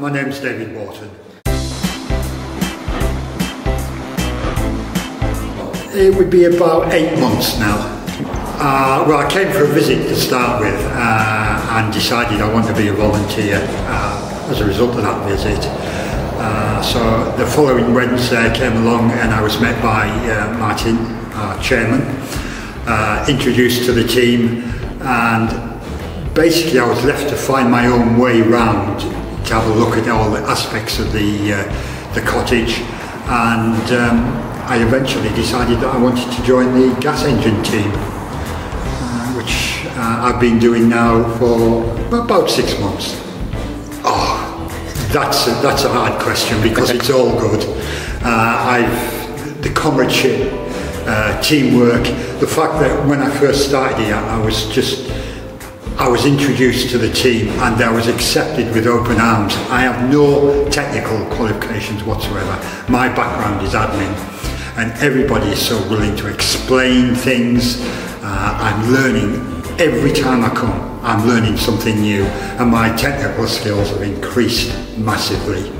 My name's David Wharton. It would be about eight months now. Uh, well, I came for a visit to start with uh, and decided I want to be a volunteer uh, as a result of that visit. Uh, so the following Wednesday I came along and I was met by uh, Martin, our chairman, uh, introduced to the team and basically I was left to find my own way round to have a look at all the aspects of the, uh, the cottage and um, I eventually decided that I wanted to join the gas engine team, uh, which uh, I've been doing now for about six months. Oh, that's a, that's a hard question because it's all good. Uh, I've the comradeship, uh, teamwork, the fact that when I first started here, I was just I was introduced to the team and I was accepted with open arms. I have no technical qualifications whatsoever. My background is admin and everybody is so willing to explain things. Uh, I'm learning every time I come. I'm learning something new and my technical skills have increased massively.